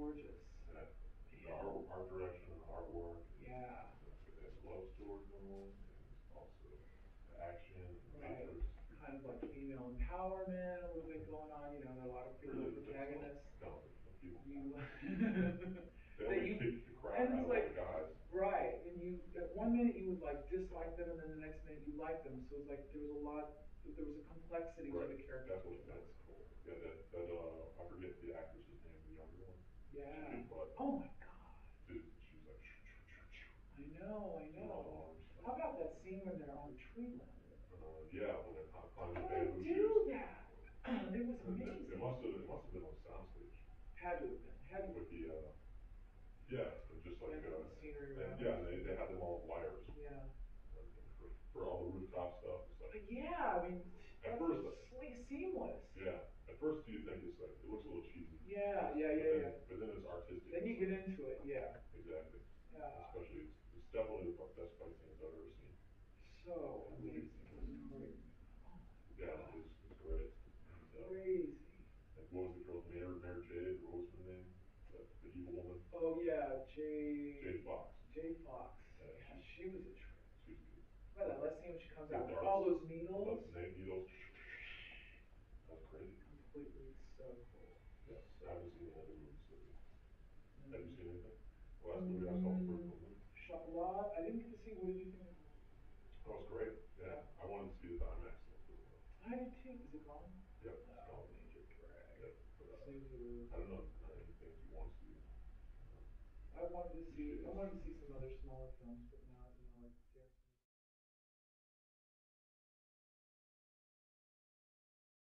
gorgeous. And the art, art direction and artwork. Yeah. There's love story going on, also the action, Right. Matrix. Kind of like female empowerment, a little bit going on, you know, there are a lot of female protagonists. No, people. You. That you- kick the crap and it's of all the like- guys. Right, and you, at one minute you would like dislike them, and then the next minute you like them, so it's like, there was a lot, there was a complexity to the character. that's what, that's cool. Yeah, that, that, uh, I forget the actress's name, the younger one. Yeah. Oh my god, dude, she was like, shoo, shoo, shoo, shoo. I know, I on know. How about that scene when they're on tree line? Uh, yeah, when they're cli- climbing How did they do that? It was amazing. It must have, it must have been on soundstage Had to have been, had to have with the, uh, yeah, just like, Yeah, uh, the scenery and, yeah, they, they had them all wires Yeah. for, for all the rooftop stuff. It's like, But yeah, I mean, At that's first, sle- seamless. yeah, at first you think it's like, it looks a little cheesy. Yeah, yeah, yeah, yeah. But then it's artistic. Then you get into it, yeah. Exactly. Yeah. Especially, it's, it's definitely the best fight scenes I've ever seen. So amazing. It was great. Yeah, it's, it's great. And, uh, Crazy. Like, what was the girl's name, Mary Jade, or what was her name? The, the evil woman, Oh yeah, Jay. Jade Fox. Jay Fox. Yeah, Yeah, she- she was a trip. She's good. But that last scene when she comes out with all those needles, Those needle- needles. That's crazy. completely so cool. Yes, I haven't seen any other movies lately. Mm-hmm. Have you seen anything? Last movie I saw was Movie. Chocolat. I didn't get to see. What did you think? That was great, yeah. I wanted to see the IMAX. I did too. Is it gone? Yep, it's Oh, gone. major drag. Yep, but, uh, I don't know, uh, anything you want to see. I wanted to see. I wanted to see some other smaller films, but